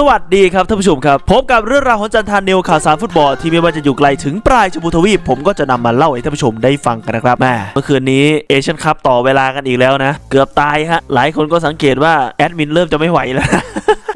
สวัสดีครับท่านผู้ชมครับ พบกับเรื่องราวของจันทาน News ข่าวสารฟุตบอลที่ไม่ว่าจะอยู่ไกลถึงปลายชมพูทวีปผมก็จะนำมาเล่าให้ท่านผู้ชมได้ฟังกันนะครับแม่เมื่อคืนนี้เอเชียนคัพต่อเวลากันอีกแล้วนะ เกือบตายฮะ หลายคนก็สังเกตว่าแอดมินเริ่มจะไม่ไหวแล้ว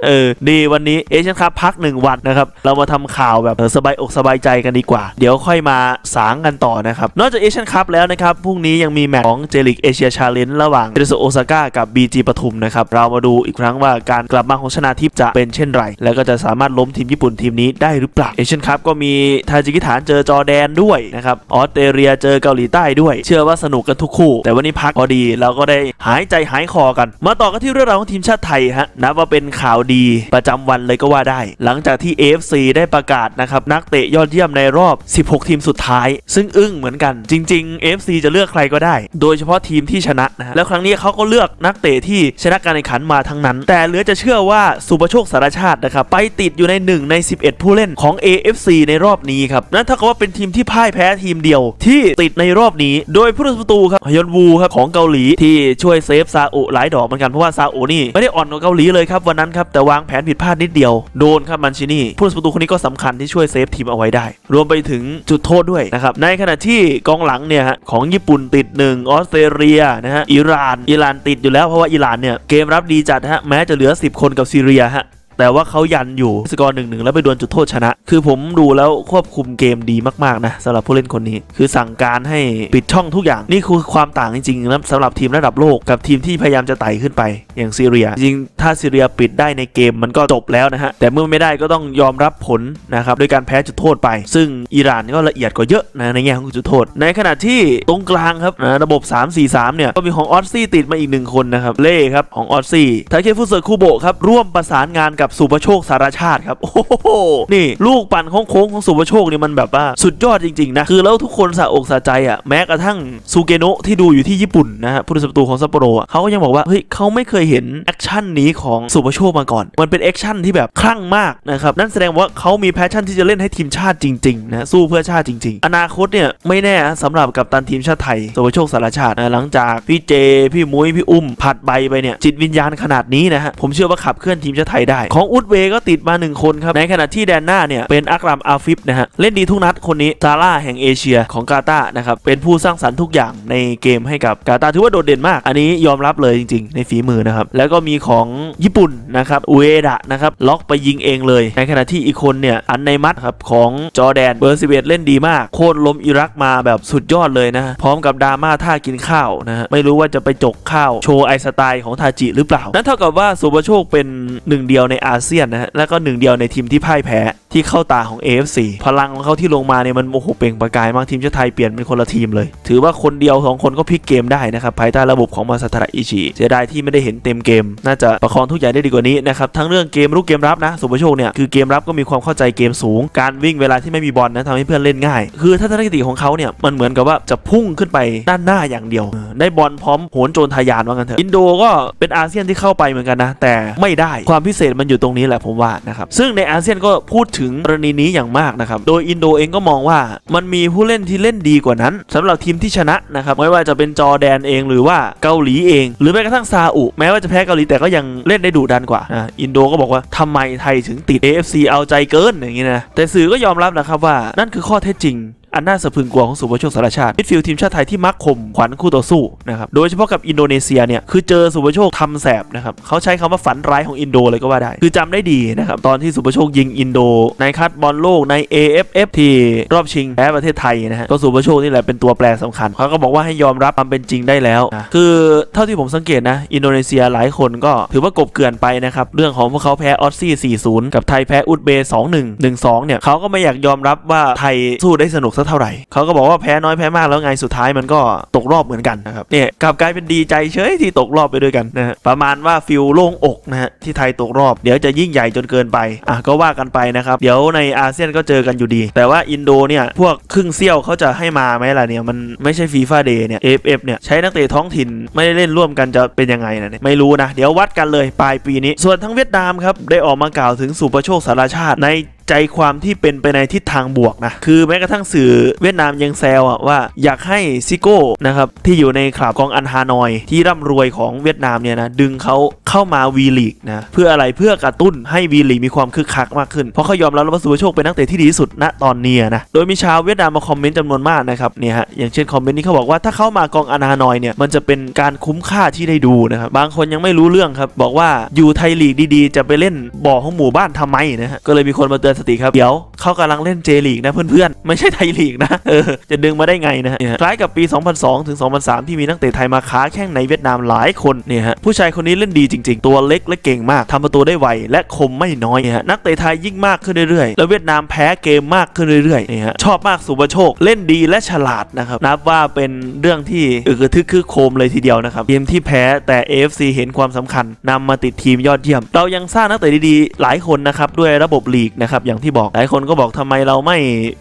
เออดีวันนี้เอเชียนคัพพักหนึ่งวันนะครับเรามาทำข่าวแบบเออสบายอกสบายใจกันดีกว่า เดี๋ยวค่อยมาสางกันต่อนะครับนอกจากเอเชียนคัพแล้วนะครับพรุ่งนี้ยังมีแมตช์ของ J.League Asia Challenge ระหว่างเซเรโซโอซาก้ากับ BG ปทุมนะครับเรามาดูอีกครั้งว่าการกลับมาของชนาทิพย์จะเป็นเช่นไร แล้วก็จะสามารถล้มทีมญี่ปุ่นทีมนี้ได้หรือเปล่าเอเชียนคัพก็มีทาจิกิสถานเจอจอแดนด้วยนะครับออสเตรเลียเจอเกาหลีใต้ด้วย เชื่อว่าสนุกกันทุกคู่ แต่วันนี้พักพอดีเราก็ได้หายใจหายคอกัน มาต่อกันที่เรื่องราวของทีมชาติไทยฮะนับว่าเป็นข่าวดประจำวันเลยก็ว่าได้ หลังจากที่ AFC ได้ประกาศนะครับนักเตะยอดเยี่ยมในรอบ 16 ทีมสุดท้าย ซึ่งอึ้งเหมือนกัน จริง ๆ AFC จะเลือกใครก็ได้ โดยเฉพาะทีมที่ชนะนะฮะแล้วครั้งนี้เขาก็เลือกนักเตะที่ชนะการแข่งขันมาทั้งนั้น แต่เหลือจะเชื่อว่าสุประโชคสารชาตินะครับไปติดอยู่ใน 1 ใน 11 ผู้เล่นของ AFC ในรอบนี้ครับนั่นเท่ากับว่าเป็นทีมที่พ่ายแพ้ทีมเดียว ที่ติดในรอบนี้ โดยผู้รักษาประตูครับฮยอนวูครับของเกาหลีที่ช่วยเซฟซาอุหลายดอกเหมือนกันเพราะว่าซาอุนี่ไม่ได้อ่อนกว่าเกาหลีเลยครับวันนั้นครับแต่วางแผนผิดพลาดนิดเดียว โดนครับมันชินี่ผู้รักษาประตูคนนี้ก็สำคัญที่ช่วยเซฟทีมเอาไว้ได้ รวมไปถึงจุดโทษด้วยนะครับ ในขณะที่กองหลังเนี่ยฮะของญี่ปุ่นติดหนึ่งออสเตรเลียนะฮะอิหร่านอิหร่านติดอยู่แล้วเพราะว่าอิหร่านเนี่ยเกมรับดีจัดฮะแม้จะเหลือ 10 คนกับซีเรียฮะ แต่ว่าเขายันอยู่สกอร์หนึ่งหนึ่งแล้วไปดวลจุดโทษชนะ คือผมดูแล้วควบคุมเกมดีมากๆนะสำหรับผู้เล่นคนนี้ คือสั่งการให้ปิดช่องทุกอย่าง นี่คือความต่างจริงๆนะสำหรับทีมระดับโลกกับทีมที่พยายามจะไต่ขึ้นไปอย่างซีเรีย จริงถ้าซีเรียปิดได้ในเกมมันก็จบแล้วนะฮะแต่เมื่อไม่ได้ก็ต้องยอมรับผลนะครับด้วยการแพ้จุดโทษไป ซึ่งอิหร่านก็ละเอียดกว่าเยอะนะในแง่ของจุดโทษ ในขณะที่ตรงกลางครับนะระบบ 3-4-3 เนี่ยก็มีของออสซี่ติดมาอีกหนึ่งคนนะครับเล่ครับของออสซี่ทาเคฟุเซอร์คูโบะครับร่วมประสานงานกับสุภโชคสารชาติครับ โอ้โห นี่ลูกปั่นโค้งของสุภโชคนี่มันแบบว่าสุดยอดจริงๆนะคือแล้วทุกคนสะอกสะใจอะแม้กระทั่งซูเกโนะที่ดูอยู่ที่ญี่ปุ่นนะฮะผู้รักษาประตูของซัปโปโรอะเขาก็ยังบอกว่าเฮ้ยเขาไม่เคยเห็น action นี้ของสุภโชคมาก่อน มันเป็น action ที่แบบคลั่งมากนะครับนั่นแสดงว่าเขามี passion ที่จะเล่นให้ทีมชาติจริงๆนะสู้เพื่อชาติจริง ๆ อนาคตเนี่ยไม่แน่สำหรับกัปตันทีมชาติไทยสุภโชคสารชาตินะหลังจากพี่เจ พี่มุ้ยพี่อุ้มผลัดใบไปเนี่ยจิตวิญญาณขนาดนี้นะฮะผมเชื่อว่าขับเคลื่อนทีมชาติไทยได้ของอุซเบก็ติดมาหนึ่งคนครับในขณะที่แดนหน้าเนี่ยเป็นอักรัมอาฟิฟนะฮะเล่นดีทุกนัดคนนี้ซาลาห์แห่งเอเชียของกาตาร์นะครับเป็นผู้สร้างสรรค์ทุกอย่างในเกมให้กับกาตาร์ถือว่าโดดเด่นมาก อันนี้ยอมรับเลยจริง ๆ ในฝีมือนะครับแล้วก็มีของญี่ปุ่นนะครับอุเอดะนะครับล็อกไปยิงเองเลย ในขณะที่อีกคนเนี่ยอันในมัดครับของจอแดนเบอร์สิบเอ็ดเล่นดีมากโค่นล้มอิรักมาแบบสุดยอดเลยนะฮะพร้อมกับดราม่าท่ากินข้าวนะฮะไม่รู้ว่าจะไปจกข้าวโชว์ไอสไตล์ของทาจิหรือเปล่า นั่นเท่ากับว่าสุภโชคเป็นหนึ่งเดียวในอาเซียนนะฮะแล้วก็หนึ่งเดียวในทีมที่พ่ายแพ้ที่เข้าตาของ AFC พลังของเขาที่ลงมาเนี่ยมันโอ้โหเปล่งประกายมากทีมชาติไทยเปลี่ยนเป็นคนละทีมเลย ถือว่าคนเดียวสองคนก็พลิกเกมได้นะครับภายใต้ระบบของมาซาทาดะอิชิอิเสียดายที่ไม่ได้เห็นเต็มเกม น่าจะประคองทุกอย่างได้ดีกว่านี้นะครับทั้งเรื่องเกมรุกเกมรับนะสุภโชคเนี่ยคือเกมรับก็มีความเข้าใจเกมสูง การวิ่งเวลาที่ไม่มีบอลนะทำให้เพื่อนเล่นง่าย คือทัศนคติของเขาเนี่ยมันเหมือนกับว่าจะพุ่งขึ้นไปด้านหน้าอย่างเดียว ได้บอลพร้อมโผนโจนทะยานว่ากันเถอะอินโดก็เป็นอาเซียนที่เข้าไปเหมือนกันนะแต่ไม่ได้ความพิเศษมันอยู่ตรงนี้แหละผมว่านะครับซึ่งในอาเซียนก็พูดถึงกรณีนี้อย่างมากนะครับโดยอินโดเองก็มองว่ามันมีผู้เล่นที่เล่นดีกว่านั้นสำหรับทีมที่ชนะนะครับไม่ว่าจะเป็นจอร์แดนเองหรือว่าเกาหลีเอง หรือแม้กระทั่งซาอุแม้ว่าจะแพ้เกาหลีแต่ก็ยังเล่นได้ดุดันกว่านะอินโดก็บอกว่าทำไมไทยถึงติด AFC เอาใจเกินอย่างนี้นะแต่สื่อก็ยอมรับนะครับว่านั่นคือข้อเท็จจริง อันน่าสะพรึงกลัวของสุภโชคสารชาติมิดฟิลด์ทีมชาติไทยที่มักข่มขวัญคู่ต่อสู้นะครับโดยเฉพาะกับอินโดนีเซียเนี่ยคือเจอสุภโชคทำแสบนะครับเขาใช้คำว่าฝันร้ายของอินโดเลยก็ว่าได้ คือจำได้ดีนะครับตอนที่สุภโชคยิงอินโด ในคัดบอลโลกใน AFF ที่รอบชิงแพ้ประเทศไทยนะฮะก็สุภโชคนี่แหละเป็นตัวแปรสำคัญเขาก็บอกว่าให้ยอมรับความเป็นจริงได้แล้วนะคือเท่าที่ผมสังเกตนะอินโดนีเซียหลายคนก็ถือว่ากลบเกลื่อนไปนะครับเรื่องของพวกเขาแพ้ออสซี่40 กับไทยแพ้อุซเบย์2-1 1-2เนี่ยเขาก็ไม่อยากยอมรับว่าไทยสู้ได้สนุกสกเท่าไหร่เขาก็บอกว่าแพ้น้อยแพ้มากแล้วไงสุดท้ายมันก็ตกรอบเหมือนกันนะครับเนี่ยกลับกลายเป็นดีใจเฉยที่ตกรอบไปด้วยกันนะฮะประมาณว่า feel โล่งอกนะฮะที่ไทยตกรอบ เดี๋ยวจะยิ่งใหญ่จนเกินไปอะก็ว่ากันไปนะครับเดี๋ยวในอาเซียนก็เจอกันอยู่ดี แต่ว่าอินโดเนี่ยพวกครึ่งเสี้ยวเขาจะให้มาไหมล่ะเนี่ยมันไม่ใช่ FIFA Day เนี่ย AFF เนี่ยใช้นักเตะท้องถิ่นไม่ได้เล่นร่วมกันจะเป็นยังไงนะเนี่ยไม่รู้นะ เดี๋ยววัดกันเลยปลายปีนี้ ส่วนทั้งเวียดนามครับได้ออกมากล่าวถึงสุประโชคสารชาติใน ใจความที่เป็นไปในทิศทางบวกนะ คือแม้กระทั่งสื่อเวียดนามยังแซวอะว่าอยากให้ซิโก้นะครับที่อยู่ในคลับกงอันฮานอย ที่ร่ำรวยของเวียดนามเนี่ยนะดึงเขาเข้ามาวีลีกนะเพื่ออะไรเพื่อกระตุ้นให้วีลีกมีความคึกคักมากขึ้น เพราะเขายอมรับแล้วว่าสุภโชคเป็นนักเตะที่ดีที่สุดณตอนนี้นะโดยมีชาวเวียดนามมาคอมเมนต์จำนวนมากนะครับเนี่ยฮะอย่างเช่นคอมเมนต์นี้เขาบอกว่าถ้าเข้ามากองอันฮานอยเนี่ยมันจะเป็นการคุ้มค่าที่ได้ดูนะครับบางคนยังไม่รู้เรื่องครับบอกว่าอยู่ไทยลีกดีๆ จะไปเล่นบ่อของหมู่บ้านทำไมนะฮะก็เลยมีคนมาเตือนสติครับเดี๋ยวเขากำลังเล่นเจลีกนะเพื่อนๆ ไม่ใช่ไทยลีกนะเออจะดึงมาได้ไงนะคล้ายกับปี 2002 ถึง 2003 ที่มีนักเตะไทยมาค้าแข่งในเวียดนามหลายคนเนี่ยฮะผู้ชายคนนี้เล่นดีจริง ๆ ตัวเล็กและเก่งมากทำประตูได้ไวและคมไม่น้อยนะฮะนักเตะไทยยิ่งมากขึ้นเรื่อยๆ แล้วเวียดนามแพ้เกมมากขึ้นเรื่อยๆเนี่ยฮะชอบมากสุภโชคเล่นดีและฉลาดนะครับนับว่าเป็นเรื่องที่อึกระทึกคือโคมเลยทีเดียวนะครับทีมที่แพ้แต่ AFC เห็นความสำคัญนำมาติดทีมยอดเยี่ยม เรายังสร้างนักเตะดีๆหลายคนนะครับด้วยระบบลีกนะครับอย่างที่บอกหลายคนก็บอกทำไมเราไม่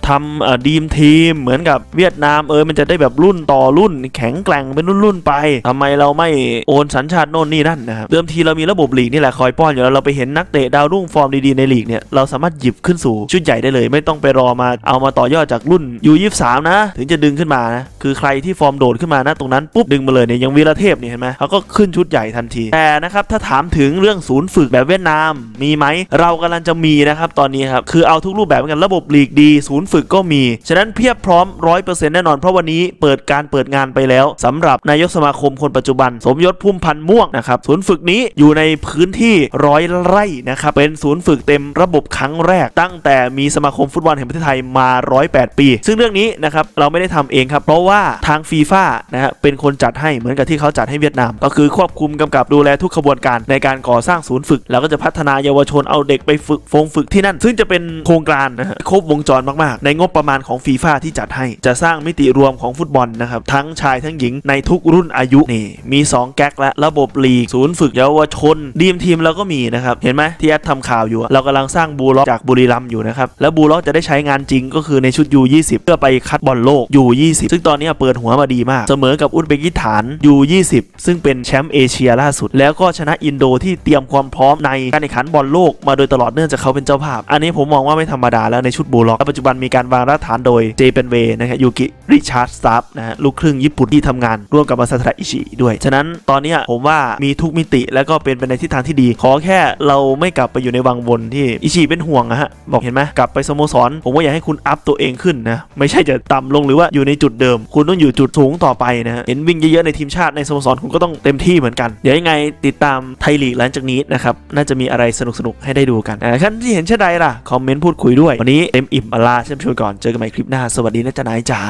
ทำดีมทีม เหมือนกับเวียดนามเออมันจะได้แบบรุ่นต่อรุ่น แข็งแกร่งเป็นรุ่นๆไปทำไมเราไม่โอนสัญชาติโน่นนี่นั่นนะครับเดิมทีเรามีระบบลีกนี่แหละคอยป้อนอยู่แล้วเราไปเห็นนักเตะดาวรุ่งฟอร์มดีๆในลีกเนี่ยเราสามารถหยิบขึ้นสู่ชุดใหญ่ได้เลย ไม่ต้องไปรอมาเอามาต่อยอดจากรุ่น U23 นะ ถึงจะดึงขึ้นมานะคือใครที่ฟอร์มโดดขึ้นมานะตรงนั้นปุ๊บดึงมาเลยเนี่ยยังวีระเทพเนี่ยเห็นไหมเขาก็ขึ้นชุดใหญ่ทันทีแต่นะครับถ้าถามถึงเรื่องศูนย์ฝึกแบบเวียดนามมีไหมเรากำลังจะมีนะครับตอนนี้ครับ คือเอาทุกรูปแบบเหมือนกันระบบลีกดี ศูนย์ฝึกก็มี ฉะนั้นเพียบพร้อม 100%แน่นอน เพราะวันนี้เปิดการเปิดงานไปแล้วสำหรับนายกสมาคมคนปัจจุบัน สมยศพุ่มพันธ์ม่วงนะครับ ศูนย์ฝึกนี้อยู่ในพื้นที่ร้อยไร่นะครับ เป็นศูนย์ฝึกเต็มระบบครั้งแรก ตั้งแต่มีสมาคมฟุตบอลแห่งประเทศไทยมา 108 ปี ซึ่งเรื่องนี้นะครับเราไม่ได้ทำเองครับ เพราะว่าทางฟีฟ่านะฮะเป็นคนจัดให้เหมือนกับที่เขาจัดให้เวียดนาม ก็คือควบคุมกำกับดูแลทุกขบวนการในการก่อสร้างศูนย์ฝึก แล้วก็จะพัฒนาเยาวชนเอาเด็กไปฝึกฟงฝึกที่นั่นซึ่งจะเป็นโครงการนะฮะครบวงจรมากๆ ในงบประมาณของฟีฟ่าที่จัดให้จะสร้างมิติรวมของฟุตบอลนะครับทั้งชายทั้งหญิงในทุกรุ่นอายุนี่มี 2 แก๊กและระบบลีกศูนย์ฝึกเยาวชน dream team เราก็มีนะครับเห็นไหมที่แอดทำข่าวอยู่ เรากำลังสร้าง Blue Lock จากบุรีรัมย์อยู่นะครับแล้ว Blue Lock จะได้ใช้งานจริงก็คือในชุด U20 เพื่อไปคัดบอลโลก U20 ซึ่งตอนนี้เปิดหัวมาดีมาก เสมอกับอุซเบกิสถาน U20 ซึ่งเป็นแชมป์เอเชียล่าสุด แล้วก็ชนะอินโดที่เตรียมความพร้อมในการแข่งขันบอลโลกมาโดยตลอดเนื่องจากเขาเป็นเจ้าภาพ อันนี้ผมมองว่าไม่ธรรมดาแล้วในชุด Blue Lock และปัจจุบันมีการวางรากฐานโดย Japan Way นะะครับยูกิริชาร์ดสตาฟนะฮะลูกครึ่งญี่ปุ่นที่ทำงานร่วมกับมาซาทาดะอิชิอิด้วย ฉะนั้นตอนนี้ผมว่ามีทุกมิติแล้วก็เป็นไปในทิศทางที่ดี ขอแค่เราไม่กลับไปอยู่ในวังวนที่อิชิอิเป็นห่วงอะฮะบอกเห็นไหมกลับไปสโมสร ผมว่าอยากให้คุณ up ตัวเองขึ้นนะไม่ใช่จะต่ำลงหรือว่าอยู่ในจุดเดิม คุณต้องอยู่จุดสูงต่อไปนะฮะเห็นวิ่งเยอะๆในทีมชาติในสโมสรคุณก็ต้องเต็มที่เหมือนกันเดี๋ยวยังไงติดตามไทยลีกหลังจากนี้นะครับน่าจะมีอะไรสนุกๆให้ได้ดูกันอ่าท่านที่เห็นเช่นใดล่ะคอมเมนต์พูดคุยด้วย วันนี้เต็มอิ่มอลาเช่นชวนก่อนเจอกันใหม่คลิปหน้า สวัสดีนะจ๊ะนายจ๋า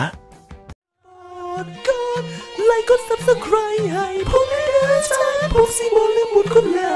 ไลค์กดซับสไครต์ให้ผมด้วยจ้าผมสีบอลและหมุดคนลา